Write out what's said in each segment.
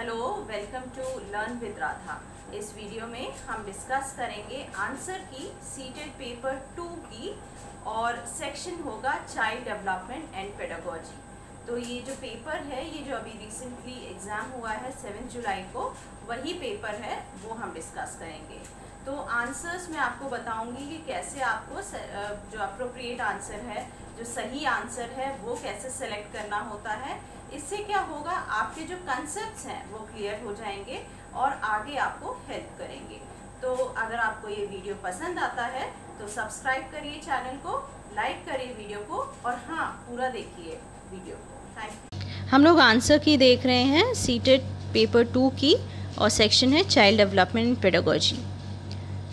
Hello welcome to learn with Radha इस video में हम डिस्कस करेंगे आंसर की सीटेड पेपर टू की और सेक्शन होगा चाइल्ड डेवलपमेंट एंड पेडागोजी तो ये जो पेपर है, ये जो अभी रिसेंटली एग्ज़ाम हुआ है सेवन जुलाई को, वही पेपर है, वो हम डिस्कस करेंगे. तो आंसर्स मैं आपको बताऊँगी कि कैसे आपको जो अप्रोप्रिएट आंसर है, जो सही आंसर है, वो कैसे सेलेक्ट करना होता है इससे क्या होगा, आपके जो कंसेप्ट हैं, वो क्लियर हो जाएँगे और आगे आपको हेल्प करेंगे। तो अगर आपको ये वीडियो पसंद आता है तो सब्सक्राइब करिए चैनल को लाइक करिए वीडियो को और हाँ पूरा देखिए वीडियो को। हम लोग आंसर की देख रहे हैं सीटेड पेपर टू की और सेक्शन है चाइल्ड डेवलपमेंट पेडागोजी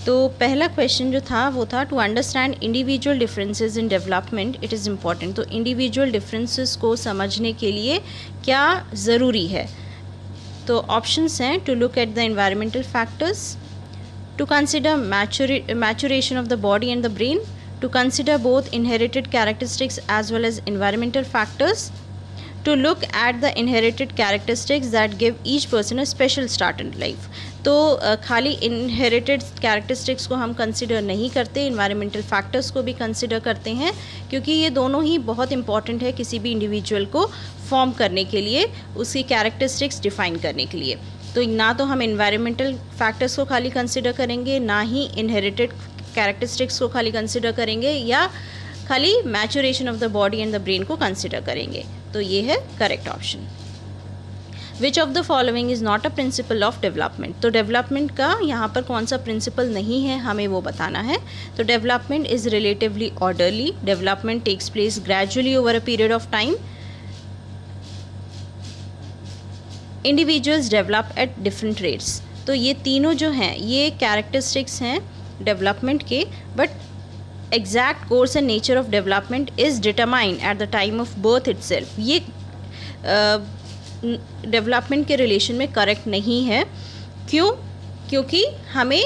तो पहला क्वेश्चन जो था, वो था to understand individual differences in development it is important तो इंडिविजुअल डिफरेंसेस को समझने के लिए क्या ज़रूरी है? तो ऑप्शंस हैं to look at the environmental factors to consider maturation of the body and the brain to consider both inherited characteristics as well as environmental factors to look at the inherited characteristics that give each person a special start in life. तो खाली inherited characteristics को हम consider नहीं करते environmental factors को भी consider करते हैं, क्योंकि ये दोनों ही बहुत इंपॉर्टेंट है किसी भी इंडिविजुअल को फॉर्म करने के लिए, उसकी कैरेक्टरिस्टिक्स डिफ़ाइन करने के लिए। तो ना तो हम इन्वायरमेंटल फैक्टर्स को खाली कंसिडर करेंगे, ना ही इनहेरिटेड कैरेक्टरिस्टिक्स को खाली कंसिडर करेंगे, या खाली maturation of the body and the brain को कंसिडर करेंगे। तो ये है correct option which of the following is not a principle of development तो डेवलपमेंट का यहाँ पर कौन सा प्रिंसिपल नहीं है, हमें वो बताना है। तो development is relatively orderly development takes place gradually over a period of time individuals develop at different rates तो ये तीनों जो हैं, ये कैरेक्टरिस्टिक्स हैं डेवलपमेंट के but exact course and nature of development is determined at the time of birth itself. ये development के रिलेशन में करेक्ट नहीं है। क्यों? क्योंकि हमें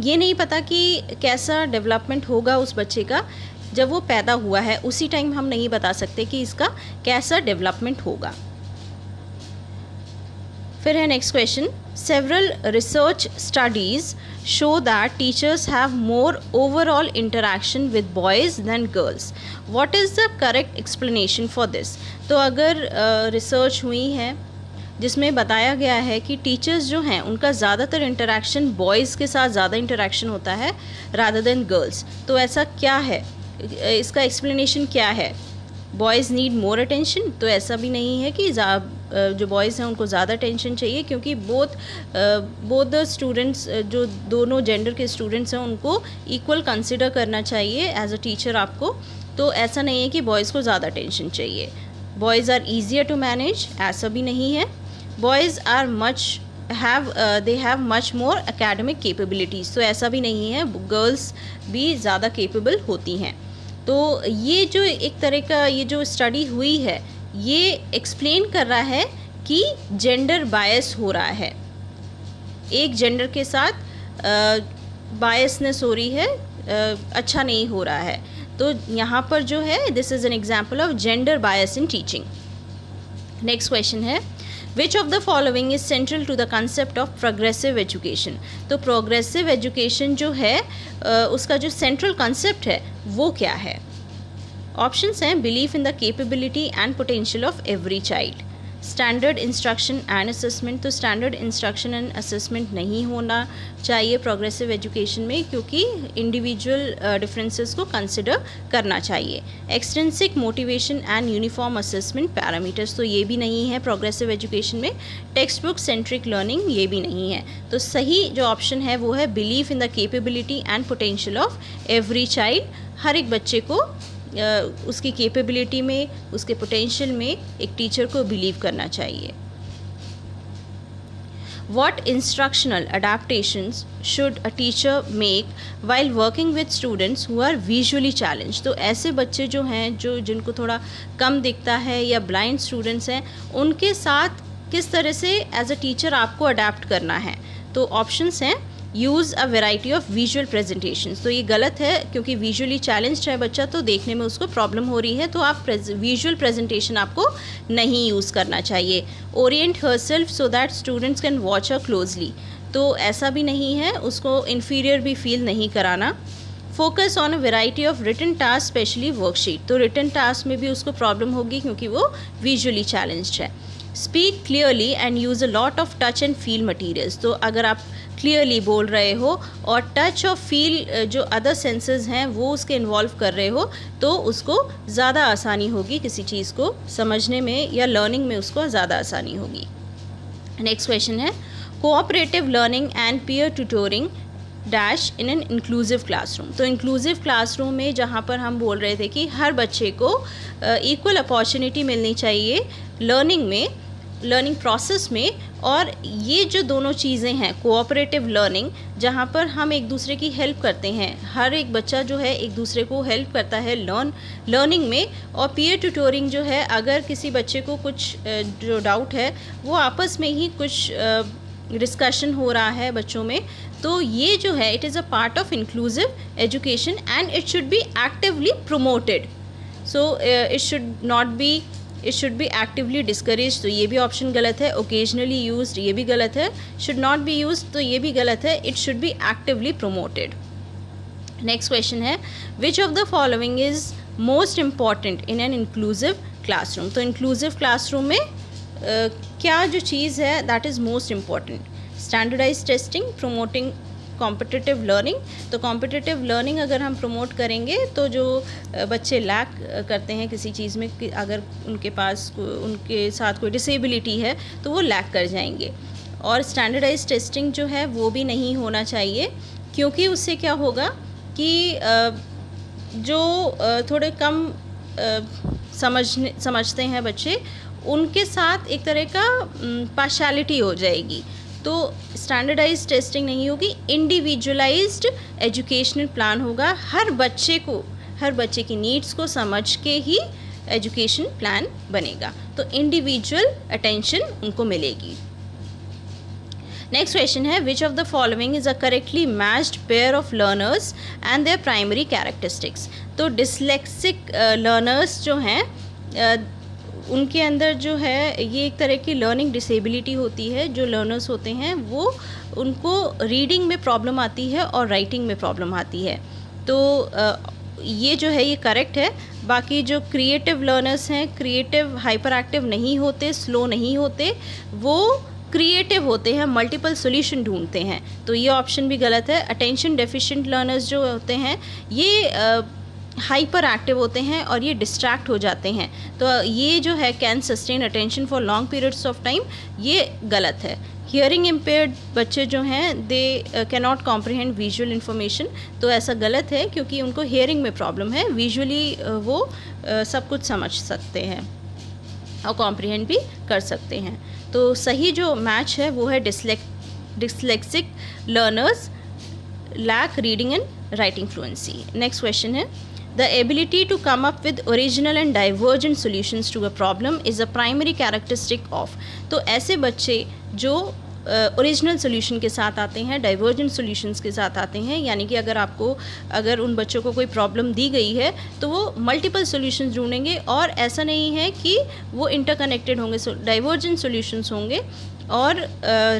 ये नहीं पता कि कैसा डेवलपमेंट होगा उस बच्चे का। जब वो पैदा हुआ है, उसी टाइम हम नहीं बता सकते कि इसका कैसा डेवलपमेंट होगा। फिर है next question several research studies show that teachers have more overall interaction with boys than girls. What is the correct explanation for this? तो अगर रिसर्च हुई है, जिसमें बताया गया है कि टीचर्स जो हैं, उनका ज़्यादातर इंटरेक्शन बॉयज़ के साथ ज़्यादा इंटरेक्शन होता है रादर देन गर्ल्स तो ऐसा क्या है? इसका एक्सप्लेनेशन क्या है? बॉयज़ नीड मोर अटेंशन तो ऐसा भी नहीं है कि जो बॉयज़ हैं, उनको ज़्यादा टेंशन चाहिए, क्योंकि बोथ बोथ द स्टूडेंट्स जो दोनों जेंडर के स्टूडेंट्स हैं, उनको इक्वल कंसिडर करना चाहिए एज अ टीचर आपको. तो ऐसा नहीं है कि बॉयज़ को ज़्यादा टेंशन चाहिए. Boys are easier to manage ऐसा भी नहीं है। Boys are much have they have much more academic capabilities तो ऐसा भी नहीं है। गर्ल्स भी ज़्यादा केपेबल होती हैं। तो ये जो एक तरह का ये जो स्टडी हुई है ये एक्सप्लेन कर रहा है कि जेंडर बायस हो रहा है। एक जेंडर के साथ बायसनेस हो रही है आ, अच्छा नहीं हो रहा है। तो यहाँ पर जो है this is an example of gender bias in teaching next question है which of the following is central to the concept of progressive education तो प्रोग्रेसिव एजुकेशन जो है उसका जो सेंट्रल कंसेप्ट है, वो क्या है? ऑप्शंस हैं belief in the capability and potential of every child standard instruction and assessment तो स्टैंडर्ड इंस्ट्रक्शन एंड असेसमेंट नहीं होना चाहिए प्रोग्रेसिव एजुकेशन में क्योंकि इंडिविजुअल डिफरेंसेस uh, को कंसिडर करना चाहिए। Extrinsic motivation and uniform assessment parameters तो ये भी नहीं है प्रोग्रेसिव एजुकेशन में। टेक्स्ट बुक सेंट्रिक लर्निंग ये भी नहीं है। तो सही जो ऑप्शन है वो है believe in the capability and potential of every child हर एक बच्चे को उसकी कैपेबिलिटी में, उसके पोटेंशियल में एक टीचर को बिलीव करना चाहिए। What instructional adaptations should a teacher make while working with students who are visually challenged? तो ऐसे बच्चे जो हैं, जो जिनको थोड़ा कम दिखता है या ब्लाइंड स्टूडेंट्स हैं, उनके साथ किस तरह से एज अ टीचर आपको अडेप्ट करना है? तो ऑप्शंस हैं use a variety of visual presentation तो ये गलत है, क्योंकि विजुअली चैलेंज है बच्चा तो देखने में उसको प्रॉब्लम हो रही है तो आप विजुअल प्रेजेंटेशन आपको नहीं यूज़ करना चाहिए। Orient herself so that students can watch a closely तो ऐसा भी नहीं है, उसको इन्फीरियर भी फील नहीं कराना। Focus on a variety of return task specially worksheet तो रिटर्न टास्क में भी उसको प्रॉब्लम होगी, क्योंकि वो विजुअली चैलेंज्ड है। Speak clearly and use a lot of touch and feel materials तो अगर आप क्लियरली बोल रहे हो और टच और फील जो अदर सेंसेस हैं, वो उसके इन्वॉल्व कर रहे हो तो उसको ज़्यादा आसानी होगी किसी चीज़ को समझने में या लर्निंग में उसको ज़्यादा आसानी होगी। नेक्स्ट क्वेश्चन है cooperative learning and peer tutoring dash in an inclusive classroom तो इंक्लूसिव क्लासरूम में जहाँ पर हम बोल रहे थे कि हर बच्चे को इक्वल अपॉर्चुनिटी मिलनी चाहिए लर्निंग में लर्निंग प्रोसेस में और ये जो दोनों चीज़ें हैं कोऑपरेटिव लर्निंग जहाँ पर हम एक दूसरे की हेल्प करते हैं। हर एक बच्चा जो है एक दूसरे को हेल्प करता है लर्न लर्निंग में और पीयर ट्यूटोरिंग जो है, अगर किसी बच्चे को कुछ जो डाउट है, वो आपस में ही कुछ डिस्कशन हो रहा है बच्चों में तो ये जो है it is a part of inclusive education and it should be actively promoted so it should not be it should be actively discourage तो ये भी ऑप्शन गलत है। ओकेजनली यूज़ ये भी गलत है। शुड नॉट बी यूज़ तो ये भी गलत है। It should be actively promoted next question है which of the following is most important in an inclusive classroom तो इंक्लूसिव क्लासरूम में uh, क्या जो चीज़ है that is most important standardize testing promoting competitive learning तो कॉम्पिटिटिव लर्निंग अगर हम प्रमोट करेंगे तो जो बच्चे लैक करते हैं किसी चीज़ में कि अगर उनके पास उनके साथ कोई डिसेबिलिटी है तो वो लैक कर जाएँगे। और स्टैंडर्डाइज टेस्टिंग जो है, वो भी नहीं होना चाहिए, क्योंकि उससे क्या होगा कि जो थोड़े कम समझने, समझते हैं बच्चे, उनके साथ एक तरह का पार्शलिटी हो जाएगी। तो स्टैंडर्डाइज टेस्टिंग नहीं होगी इंडिविजुअलाइज्ड एजुकेशनल प्लान होगा। हर बच्चे को हर बच्चे की नीड्स को समझ के ही एजुकेशन प्लान बनेगा। तो इंडिविजुअल अटेंशन उनको मिलेगी। नेक्स्ट क्वेश्चन है which of the following is a correctly matched pair of learners and their primary characteristics तो डिसलेक्सिक लर्नर्स uh, जो हैं uh, उनके अंदर जो है, ये एक तरह की लर्निंग डिसेबिलिटी होती है, जो लर्नर्स होते हैं, वो उनको रीडिंग में प्रॉब्लम आती है और राइटिंग में प्रॉब्लम आती है। तो ये जो है, ये करेक्ट है। बाकी जो क्रिएटिव लर्नर्स हैं क्रिएटिव हाइपर एक्टिव नहीं होते स्लो नहीं होते, वो क्रिएटिव होते हैं मल्टीपल सोल्यूशन ढूंढते हैं। तो ये ऑप्शन भी गलत है। अटेंशन डेफिशिएंट लर्नर्स जो होते हैं, ये हाइपर एक्टिव होते हैं और ये डिस्ट्रैक्ट हो जाते हैं। तो ये जो है can sustain attention for long periods of time ये गलत है। हियरिंग इम्पेयर्ड बच्चे जो हैं they can not comprehend visual information तो ऐसा गलत है क्योंकि उनको हियरिंग में प्रॉब्लम है। विजुअली uh, वो uh, सब कुछ समझ सकते हैं और कॉम्प्रिहेंड भी कर सकते हैं। तो सही जो मैच है वो है dyslex dyslexic learners lack reading and writing fluency next question है। The ability to come up with original and divergent solutions to a problem is a primary characteristic of तो ऐसे बच्चे जो ओरिजिनल सोल्यूशन के साथ आते हैं डाइवर्जेंट सोल्यूशंस के साथ आते हैं यानी कि अगर आपको अगर उन बच्चों को कोई प्रॉब्लम दी गई है तो वो मल्टीपल सोल्यूशंस ढूंढेंगे और ऐसा नहीं है कि वो इंटरकनेक्टेड होंगे डाइवर्जेंट सोल्यूशंस होंगे और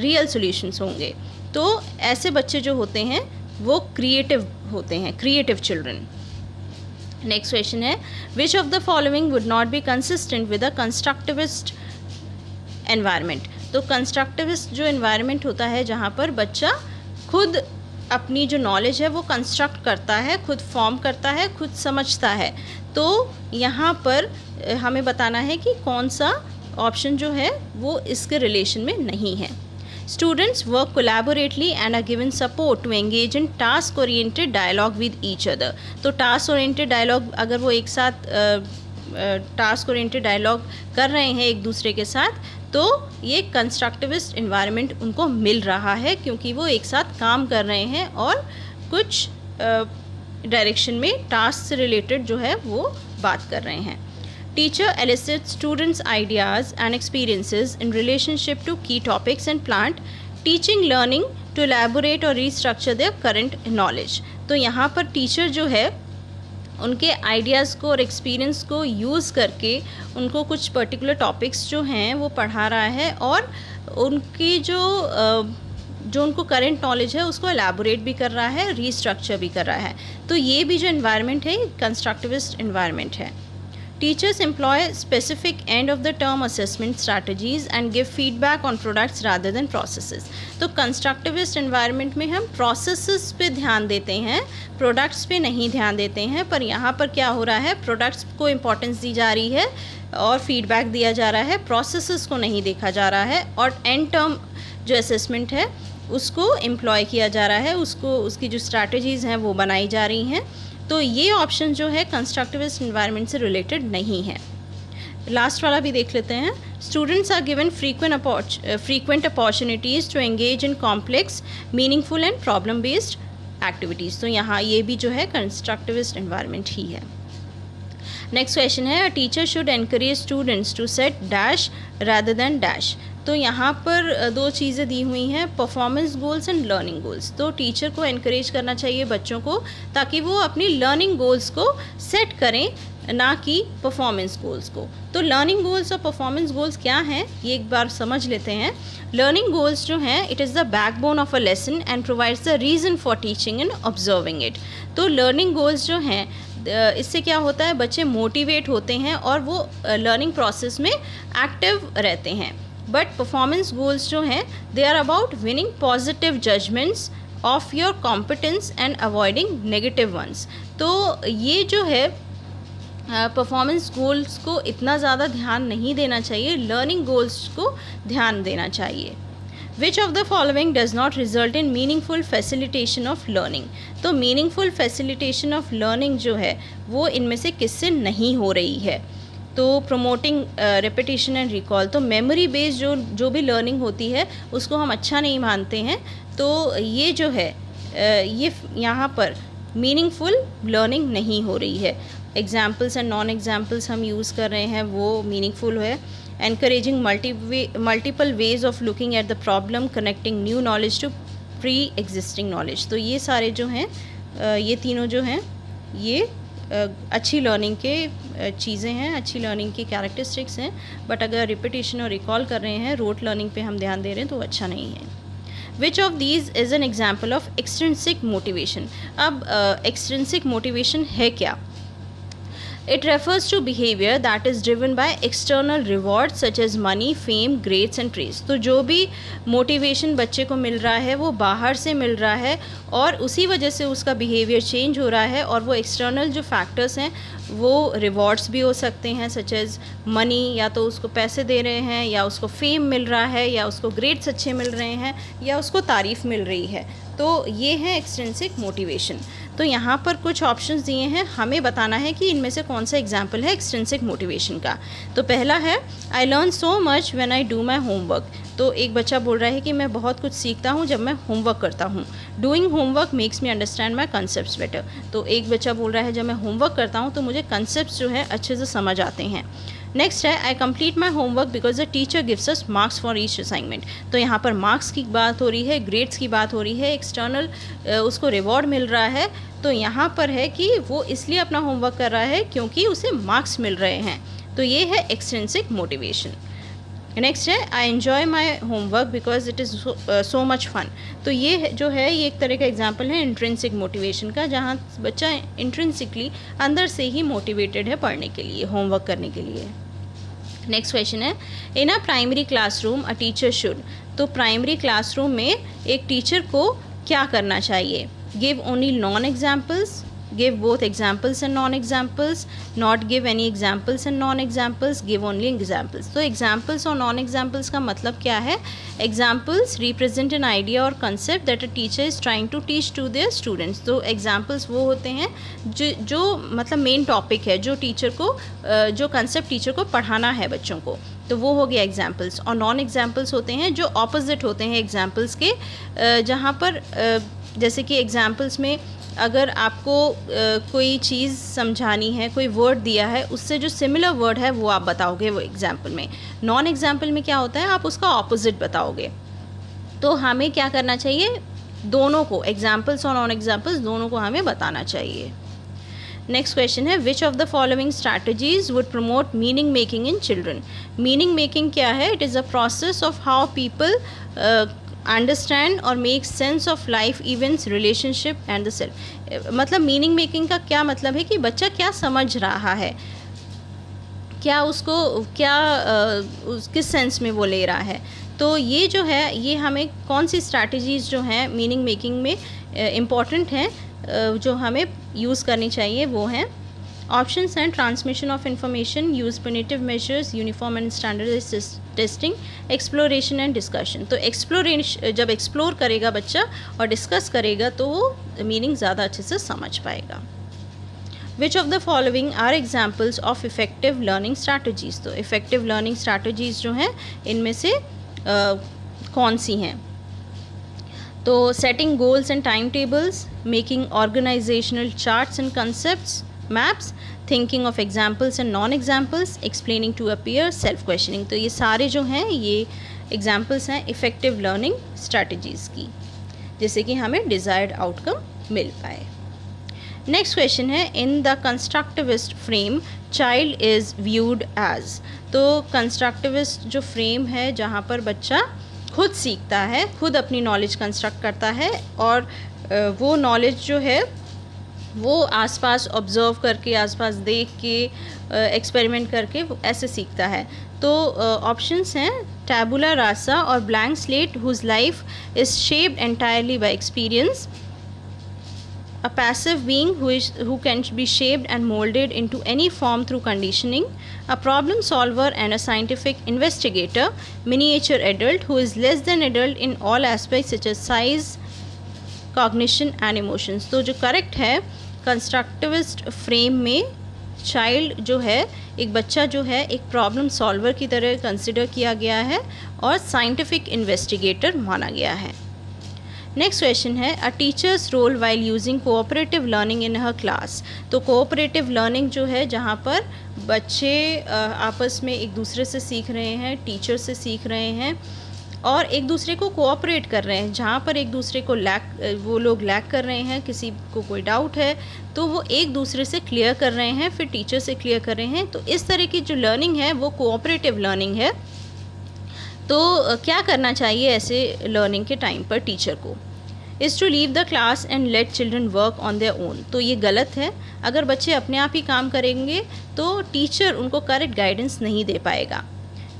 रियल uh, सोल्यूशंस होंगे। तो ऐसे बच्चे जो होते हैं वो क्रिएटिव होते हैं क्रिएटिव चिल्ड्रन नेक्स्ट क्वेश्चन है which of the following would not be consistent with a constructivist environment तो कंस्ट्रक्टिविस्ट जो इन्वायरमेंट होता है जहाँ पर बच्चा खुद अपनी जो नॉलेज है वो कंस्ट्रक्ट करता है, खुद फॉर्म करता है, खुद समझता है। तो यहाँ पर, हमें बताना है कि कौन सा ऑप्शन जो है वो इसके रिलेशन में नहीं है। Students work collaboratively and are given support to engage in task oriented dialogue with each other. तो task oriented dialogue अगर वो एक साथ टास्क ओरिएंटेड डायलॉग कर रहे हैं एक दूसरे के साथ तो ये कंस्ट्रक्टिविस्ट इन्वायरमेंट उनको मिल रहा है क्योंकि वो एक साथ काम कर रहे हैं और कुछ डायरेक्शन में टास्क से रिलेटेड जो है वो बात कर रहे हैं Teacher elicits students' ideas and experiences in relationship to key topics and plant, teaching learning to elaborate और रीस्ट्रक्चर देयर करंट नॉलेज तो यहाँ पर टीचर जो है, उनके आइडियाज़ को और एक्सपीरियंस को यूज़ करके उनको कुछ पर्टिकुलर टॉपिक्स जो हैं, वो पढ़ा रहा है और उनकी जो जो उनको करेंट नॉलेज है, उसको एलेबोरेट भी कर रहा है रीस्ट्रक्चर भी कर रहा है। तो ये भी जो इन्वायरमेंट है कंस्ट्रक्टिविस्ट इन्वायरमेंट है। Teachers employ specific end of the term assessment strategies and give feedback on products rather than processes. तो constructivist environment में हम processes पे ध्यान देते हैं products पे नहीं ध्यान देते हैं पर यहाँ पर क्या हो रहा है products को importance दी जा रही है और feedback दिया जा रहा है processes को नहीं देखा जा रहा है और end term जो assessment है उसको employ किया जा रहा है उसको उसकी जो strategies हैं वो बनाई जा रही हैं तो ये ऑप्शन जो है कंस्ट्रक्टिविस्ट इन्वायरमेंट से रिलेटेड नहीं है। लास्ट वाला भी देख लेते हैं। Students are given frequent frequent opportunities to engage in complex meaningful and problem based activities तो यहाँ ये भी जो है कंस्ट्रक्टिविस्ट इन्वायरमेंट ही है। नेक्स्ट क्वेश्चन है teacher should encourage students to set dash rather than dash तो यहाँ पर दो चीज़ें दी हुई हैं performance goals and learning goals तो टीचर को इनक्रेज करना चाहिए बच्चों को, ताकि वो अपनी लर्निंग गोल्स को सेट करें, ना कि परफॉर्मेंस गोल्स को। तो लर्निंग गोल्स और परफॉर्मेंस गोल्स क्या हैं, ये एक बार समझ लेते हैं। लर्निंग गोल्स जो हैं it is the backbone of a lesson and provides the reason for teaching and observing it तो लर्निंग गोल्स जो हैं इससे क्या होता है, बच्चे मोटिवेट होते हैं और वो लर्निंग प्रोसेस में एक्टिव रहते हैं। बट परफॉर्मेंस गोल्स जो हैं they are about winning positive judgments of your competence and avoiding negative ones तो ये जो है परफॉर्मेंस uh, गोल्स को इतना ज़्यादा ध्यान नहीं देना चाहिए लर्निंग गोल्स को ध्यान देना चाहिए। Which of the following does not result in meaningful facilitation of learning तो मीनिंगफुल फैसिलिटेशन ऑफ़ लर्निंग जो है वो इनमें से किससे नहीं हो रही है? तो प्रमोटिंग रिपीटिशन एंड रिकॉल तो मेमोरी बेस्ड जो जो भी लर्निंग होती है उसको हम अच्छा नहीं मानते हैं। तो ये जो है uh, ये यहाँ पर मीनिंगफुल लर्निंग नहीं हो रही है। एग्जाम्पल्स एंड नॉन एग्जाम्पल्स हम यूज़ कर रहे हैं वो मीनिंगफुल है। Encouraging multi multiple ways of looking at the problem connecting new knowledge to pre existing knowledge तो ये सारे जो हैं uh, ये तीनों जो हैं ये अच्छी लर्निंग के चीज़ें हैं अच्छी लर्निंग की कैरेक्टरिस्टिक्स हैं बट अगर रिपीटेशन और रिकॉल कर रहे हैं रोट लर्निंग पे हम ध्यान दे रहे हैं तो अच्छा नहीं है। Which of these is an example of extrinsic motivation अब एक्सटेंसिक uh, मोटिवेशन है क्या? It refers to behavior that is driven by external rewards such as money, fame, grades and praise. तो जो भी मोटिवेशन बच्चे को मिल रहा है वो बाहर से मिल रहा है और उसी वजह से उसका बिहेवियर चेंज हो रहा है और वो एक्सटर्नल जो फैक्टर्स हैं वो रिवॉर्ड्स भी हो सकते हैं सच एज़ मनी या तो उसको पैसे दे रहे हैं या उसको फेम मिल रहा है या उसको ग्रेड्स अच्छे मिल रहे हैं या उसको तारीफ़ मिल रही है तो ये है एक्सटेंसिक मोटिवेशन तो यहाँ पर कुछ ऑप्शंस दिए हैं। हमें बताना है कि इनमें से कौन सा एग्ज़ाम्पल है एक्सटेंसिक मोटिवेशन का। तो पहला है I learn so much when I do my homework तो एक बच्चा बोल रहा है कि मैं बहुत कुछ सीखता हूँ जब मैं होमवर्क करता हूँ। Doing homework makes me understand my concept better तो एक बच्चा बोल रहा है, जब मैं होमवर्क करता हूँ तो मुझे कंसेप्ट जो है अच्छे से समझ आते हैं। नेक्स्ट है I complete my homework because the teacher gives us marks for each assignment तो यहाँ पर मार्क्स की बात हो रही है ग्रेड्स की बात हो रही है एक्सटर्नल उसको रिवॉर्ड मिल रहा है। तो यहाँ पर है कि वो इसलिए अपना होमवर्क कर रहा है क्योंकि उसे मार्क्स मिल रहे हैं। तो ये है एक्सटेंसिक मोटिवेशन नेक्स्ट है I enjoy my homework because it is so much fun तो ये जो है, ये एक तरह का एग्ज़ाम्पल है इंट्रेंसिक मोटिवेशन का, जहाँ बच्चा इंट्रेंसिकली अंदर से ही मोटिवेटेड है पढ़ने के लिए होमवर्क करने के लिए। नेक्स्ट क्वेश्चन है. In a primary classroom a teacher should तो प्राइमरी क्लासरूम में एक टीचर को क्या करना चाहिए? Give only non examples give both examples and non-examples not give any examples and non-examples give only examples तो examples और non-examples का मतलब क्या है examples represent an idea or concept that a teacher is trying to teach to their students तो examples वो होते हैं जो जो मतलब main topic है जो teacher को जो concept teacher को पढ़ाना है बच्चों को तो वो हो गया एग्जाम्पल्स और नॉन एग्जाम्पल्स होते हैं जो ऑपोजिट होते हैं एग्जाम्पल्स के जहाँ पर जैसे कि एग्जाम्पल्स में अगर आपको कोई चीज़ समझानी है, कोई वर्ड दिया है, उससे जो सिमिलर वर्ड है, वो आप बताओगे वो एग्ज़ाम्पल में। नॉन एग्ज़ाम्पल में क्या होता है, आप उसका ऑपोजिट बताओगे। तो हमें क्या करना चाहिए? दोनों को एग्जाम्पल्स और नॉन एग्जाम्पल्स दोनों को हमें बताना चाहिए। नेक्स्ट क्वेश्चन है which of the following strategies would promote meaning making in children meaning making क्या है? It is a process of how people understand और make sense of life events relationship and the self मतलब meaning making का क्या मतलब है कि बच्चा क्या समझ रहा है? क्या उसको, क्या किस सेंस में वो ले रहा है? तो ये जो है, ये हमें कौन सी स्ट्रैटेजीज़ जो हैं मीनिंग मेकिंग में इंपॉर्टेंट हैं जो हमें यूज़ करनी चाहिए वो हैं ऑप्शंस हैं transmission of information use punitive measures uniform and standard testing exploration and discussion तो एक्सप्लोरेशन जब एक्सप्लोर करेगा बच्चा और डिस्कस करेगा तो वो मीनिंग ज़्यादा अच्छे से समझ पाएगा। Which of the following are examples of effective learning strategies तो इफ़ेक्टिव लर्निंग स्ट्रैटेजीज़ जो हैं इनमें से आ, कौन सी हैं? तो setting goals and timetables making organisational charts and maps thinking of examples and non examples explaining to a peer self questioning तो ये सारे जो हैं, ये एग्जाम्पल्स हैं इफ़ेक्टिव लर्निंग स्ट्रैटेजीज़ की, जिससे कि हमें डिज़ायर्ड आउटकम मिल पाए। नेक्स्ट क्वेश्चन है in the constructivist frame child is viewed as तो कंस्ट्रक्टिविस्ट जो फ्रेम है, जहाँ पर बच्चा खुद सीखता है, खुद अपनी नॉलेज कंस्ट्रक्ट करता है, और वो नॉलेज जो है वो आसपास ऑब्ज़र्व करके, आसपास देख के एक्सपेरिमेंट करके ऐसे सीखता है। तो ऑप्शंस हैं टैबुला रासा और blank slate whose life is shaped entirely by experience a passive being who is who can be shaped and moulded into any form through conditioning a problem solver and a scientific investigator miniature adult who is less than adult in all aspect such as size cognition and emotions तो जो correct है constructivist frame में child जो है, एक बच्चा जो है, एक प्रॉब्लम सॉल्वर की तरह कंसिडर किया गया है और साइंटिफिक इन्वेस्टिगेटर माना गया है। नेक्स्ट क्वेश्चन है a teacher's role while using cooperative learning in her class तो कोऑपरेटिव लर्निंग जो है, जहाँ पर बच्चे आपस में एक दूसरे से सीख रहे हैं टीचर से सीख रहे हैं और एक दूसरे को कोऑपरेट कर रहे हैं। जहाँ पर एक दूसरे को लैक वो लोग लैक कर रहे हैं, किसी को कोई डाउट है तो वो एक दूसरे से क्लियर कर रहे हैं, फिर टीचर से क्लियर कर रहे हैं। तो इस तरह की जो लर्निंग है, वो कोऑपरेटिव लर्निंग है। तो क्या करना चाहिए ऐसे लर्निंग के टाइम पर टीचर को? Is to leave the class and let children work on their own तो ये गलत है। अगर बच्चे अपने आप ही काम करेंगे तो टीचर उनको करेक्ट गाइडेंस नहीं दे पाएगा।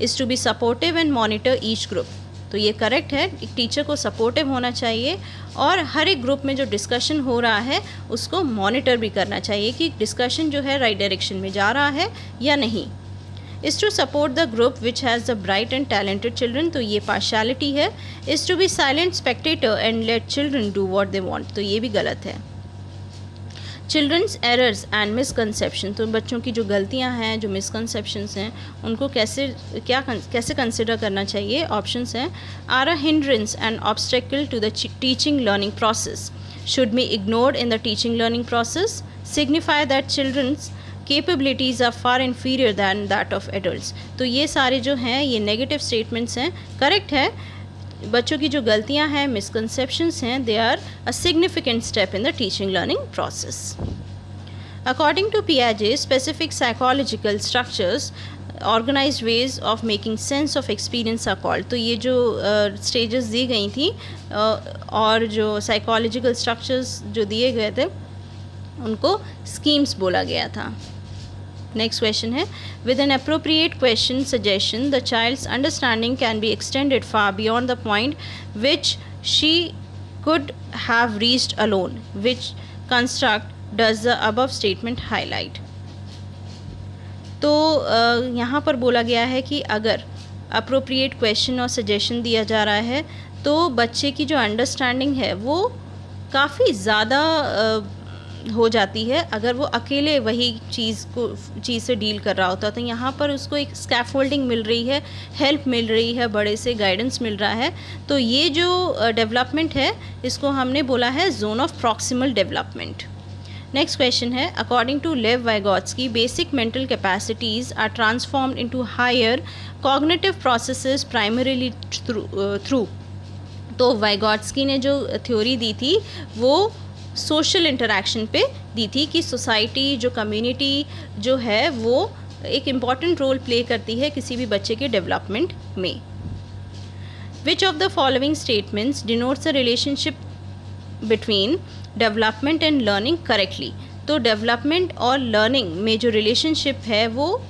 Is to be supportive and monitor each group तो ये करेक्ट है टीचर को सपोर्टिव होना चाहिए और हर एक ग्रुप में जो डिस्कशन हो रहा है, उसको मॉनिटर भी करना चाहिए कि डिस्कशन जो है राइट डायरेक्शन में जा रहा है या नहीं। Is to support the group which has the bright and talented children तो ये पार्शालिटी है। Is to be silent spectator and let children do what they want तो ये भी गलत है। चिल्ड्रंस एरर्स एंड मिसकनसेप्शन तो बच्चों की जो गलतियाँ हैं, जो मिसकनसेप्शंस हैं, उनको कैसे, क्या कैसे कंसिडर करना चाहिए? ऑप्शंस हैं are a hindrance and obstacle to the teaching learning process should be ignored in the teaching learning process signify that children's capabilities are far inferior than that of adult तो ये सारे जो हैं, ये negative statements हैं। Correct है? बच्चों की जो गलतियाँ हैं मिसकनसेप्शंस हैं they are a significant step in the teaching learning process according to P A specific psychological structures organize ways of making sense of experience are called तो ये जो स्टेजेस uh, दी गई थी uh, और जो साइकोलॉजिकल स्ट्रक्चर्स जो दिए गए थे उनको स्कीम्स बोला गया था। नेक्स्ट क्वेश्चन है with an appropriate question suggestion the child's understanding can be extended far beyond the point which she could have reached alone, which construct does the above statement highlight. तो यहाँ पर बोला गया है कि अगर अप्रोप्रिएट क्वेश्चन और सजेशन दिया जा रहा है तो बच्चे की जो अंडरस्टैंडिंग है, वो काफ़ी ज़्यादा हो जाती है, अगर वो अकेले वही चीज़ को, चीज़ से डील कर रहा होता तो यहाँ पर उसको एक स्कैफोल्डिंग मिल रही है हेल्प मिल रही है, बड़े से गाइडेंस मिल रहा है। तो ये जो डेवलपमेंट है, इसको हमने बोला है zone of proximal development next question है according to Lev Vygotsky basic mental capacities are transformed into higher cognitive processes primarily through तो वाइगॉट्सकी ने जो थ्योरी दी थी, वो सोशल इंटरेक्शन पे दी थी कि सोसाइटी, जो कम्युनिटी जो है, वो एक इंपॉर्टेंट रोल प्ले करती है किसी भी बच्चे के डेवलपमेंट में। Which of the following statements denotes a relationship between development and learning correctly तो डेवलपमेंट और लर्निंग में जो रिलेशनशिप है, वो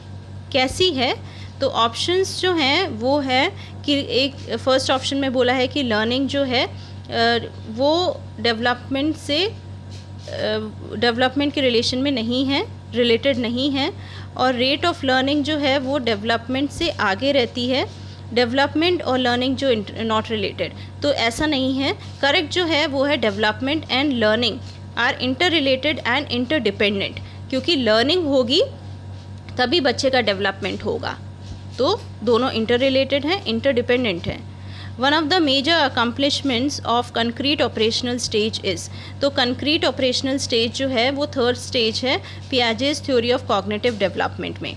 कैसी है? तो ऑप्शंस जो हैं, वो है कि एक फ़र्स्ट ऑप्शन में बोला है कि लर्निंग जो है वो डेवलपमेंट से डेवलपमेंट के रिलेशन में नहीं है रिलेटेड नहीं है और रेट ऑफ़ लर्निंग जो है वो डेवलपमेंट से आगे रहती है। डेवलपमेंट और लर्निंग जो नॉट रिलेटेड तो ऐसा नहीं है। करेक्ट जो है वो है development and learning are inter related and inter dependent क्योंकि लर्निंग होगी, तभी बच्चे का डेवलपमेंट होगा। तो दोनों इंटर रिलेटेड हैं इंटर डिपेंडेंट हैं। One of the major accomplishments of concrete operational stage is तो कंक्रीट ऑपरेशनल स्टेज जो है, वो थर्ड स्टेज है Piaget's theory of cognitive development में।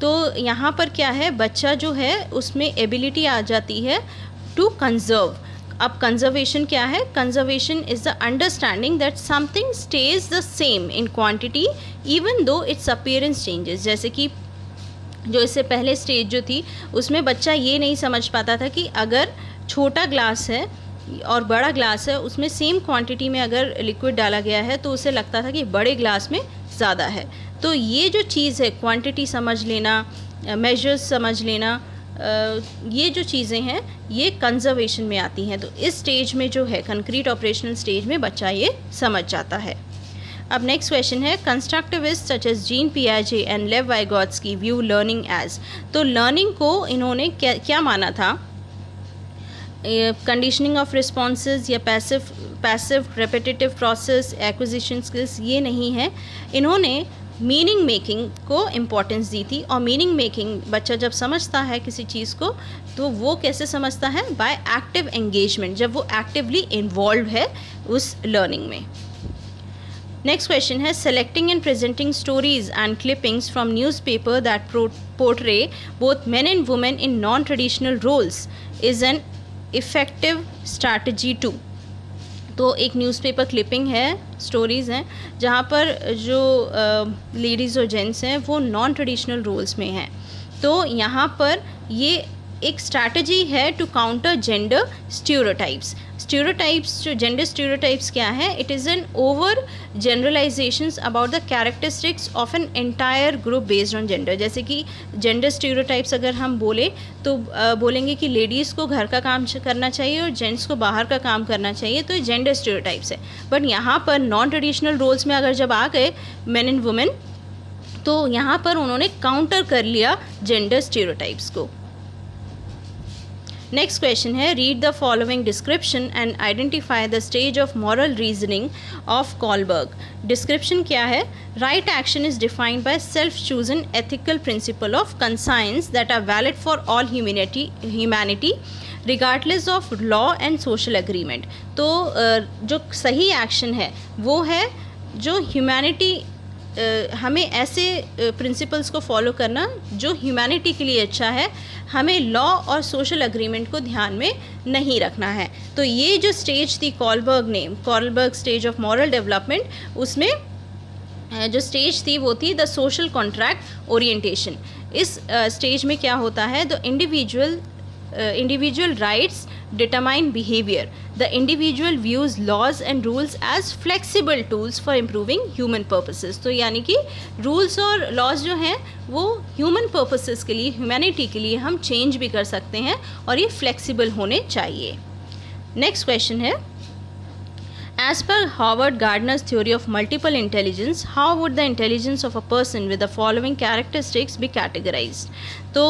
तो यहाँ पर क्या है, बच्चा जो है, उसमें एबिलिटी आ जाती है टू कंजर्व अब कंजर्वेशन क्या है? Conservation is the understanding that something stays the same in quantity even though its appearance changes जैसे कि, जो इससे पहले स्टेज जो थी, उसमें बच्चा ये नहीं समझ पाता था कि अगर छोटा ग्लास है और बड़ा ग्लास है, उसमें सेम क्वांटिटी में अगर लिक्विड डाला गया है तो उसे लगता था कि बड़े ग्लास में ज़्यादा है। तो ये जो चीज़ है क्वांटिटी समझ लेना मेजर्स समझ लेना ये जो चीज़ें हैं, ये कंजर्वेशन में आती हैं। तो इस स्टेज में जो है कंक्रीट ऑपरेशनल स्टेज में बच्चा ये समझ जाता है। अब नेक्स्ट क्वेश्चन है constructivist such as Jean पियाजे and Lev Vygotsky view learning as तो लर्निंग को इन्होंने क्या क्या माना था? कंडीशनिंग ऑफ़ रिस्पॉन्सेज या passive passive repetitive process acquisition skills ये नहीं है। इन्होंने मीनिंग मेकिंग को इम्पोर्टेंस दी थी और मीनिंग मेकिंग बच्चा जब समझता है किसी चीज़ को तो वो कैसे समझता है? बाय एक्टिव एंगेजमेंट जब वो एक्टिवली इन्वॉल्व है उस लर्निंग में। नेक्स्ट क्वेश्चन है selecting and presenting stories and clippings from news paper that portray both men and women in non traditional roles is an effective strategy to तो एक newspaper clipping है stories हैं, जहाँ पर जो लेडीज़ और जेंट्स हैं, वो नॉन ट्रेडिशनल रोल्स में हैं। तो यहाँ पर ये एक स्ट्रैटेजी है to counter gender stereotypes stereotypes जो जेंडर स्टीरियोटाइप्स क्या है it is an over generalizations about the characteristics of an entire group based on gender जैसे कि जेंडर स्टीरियोटाइप्स अगर हम बोले तो बोलेंगे कि लेडीज़ को घर का काम करना चाहिए और जेंट्स को बाहर का काम करना चाहिए तो जेंडर स्टीरियोटाइप्स है. बट यहाँ पर नॉन ट्रेडिशनल रोल्स में अगर जब आ गए मैन एंड वुमेन तो यहाँ पर उन्होंने काउंटर कर लिया जेंडर स्टीरियोटाइप्स को. नेक्स्ट क्वेश्चन है read the following description and identify the stage of moral reasoning of Kohlberg description क्या है? Right action is defined by self chosen ethical principle of conscience that are valid for all humanity humanity regardless of law and social agreement तो जो सही action है, वो है जो humanity हमें ऐसे प्रिंसिपल्स को फॉलो करना जो ह्यूमैनिटी के लिए अच्छा है, हमें लॉ और सोशल अग्रीमेंट को ध्यान में नहीं रखना है। तो ये जो स्टेज थी कॉलबर्ग ने Kohlberg stage of moral development उसमें जो स्टेज थी वो थी द सोशल कॉन्ट्रैक्ट ओरिएंटेशन इस स्टेज में क्या होता है the individual individual rights determine behavior. The individual views laws and rules as flexible tools for improving human purposes. तो यानी कि rules और laws जो हैं वो human purposes के लिए humanity के लिए हम change भी कर सकते हैं और ये flexible होने चाहिए Next question है As per Howard Gardner's theory of multiple intelligence, how would the intelligence of a person with the following characteristics be categorized? तो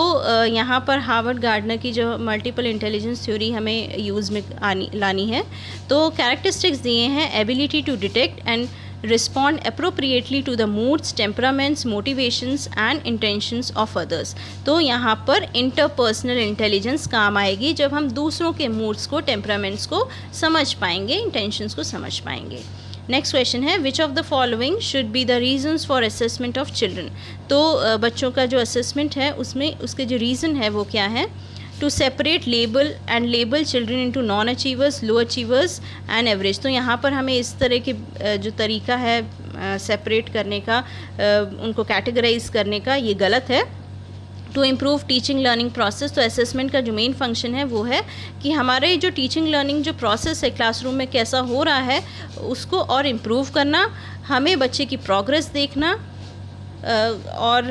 यहाँ पर हार्वर्ड गार्डनर की जो मल्टीपल इंटेलिजेंस थ्योरी हमें यूज़ में आनी लानी है तो कैरेक्टरिस्टिक्स दिए हैं ability to detect and respond appropriately to the moods, temperaments, motivations and intentions of others. तो यहाँ पर interpersonal intelligence काम आएगी जब हम दूसरों के moods को temperaments को समझ पाएँगे intentions को समझ पाएँगे नेक्स्ट क्वेश्चन है which of the following should be the reasons for assessment of children तो बच्चों का जो असेसमेंट है उसमें उसके जो रीज़न है वो क्या है to separate label and label children into non achievers low achievers and average तो यहाँ पर हमें इस तरह के जो तरीका है सेपरेट करने का उनको कैटेगराइज करने का, ये गलत है। To improve teaching learning process तो असेसमेंट का जो मेन फ़ंक्शन है, वो है कि हमारे जो टीचिंग लर्निंग जो प्रोसेस है क्लासरूम में कैसा हो रहा है, उसको और इम्प्रूव करना, हमें बच्चे की प्रोग्रेस देखना और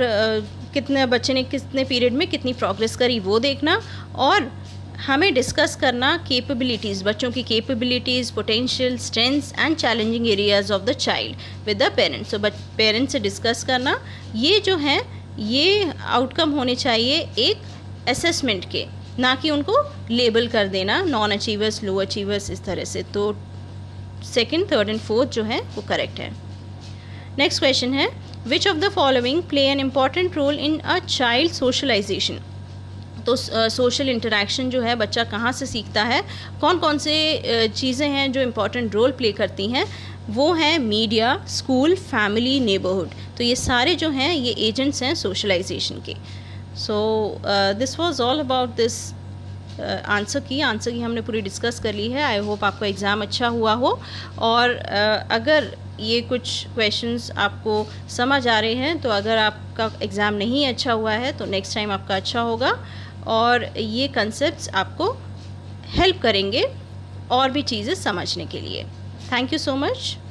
कितने बच्चे ने कितने पीरियड में कितनी प्रोग्रेस करी, वो देखना और हमें डिस्कस करना कैपेबिलिटीज़ बच्चों की capabilities potential strengths and challenging areas of the child with the parents तो पेरेंट्स से डिस्कस करना, ये जो है, ये आउटकम होने चाहिए एक असेसमेंट के, ना कि उनको लेबल कर देना नॉन अचीवर्स लो अचीवर्स इस तरह से। तो सेकंड थर्ड एंड फोर्थ जो है, वो करेक्ट है। नेक्स्ट क्वेश्चन है which of the following play an important role in a child socialization तो सोशल इंटरेक्शन जो है बच्चा कहाँ से सीखता है? कौन कौन से चीज़ें हैं जो इंपॉर्टेंट रोल प्ले करती हैं? वो हैं मीडिया स्कूल फैमिली नेबरहुड तो ये सारे जो हैं ये एजेंट्स हैं सोशलाइजेशन के. So this was all about this answer key. Answer key हमने पूरी डिस्कस कर ली है. आई होप आपका एग्ज़ाम अच्छा हुआ हो. और uh, अगर ये कुछ क्वेश्चंस आपको समझ आ रहे हैं तो अगर आपका एग्ज़ाम नहीं अच्छा हुआ है तो नेक्स्ट टाइम आपका अच्छा होगा और ये कंसेप्ट आपको हेल्प करेंगे और भी चीज़ें समझने के लिए थैंक यू सो much.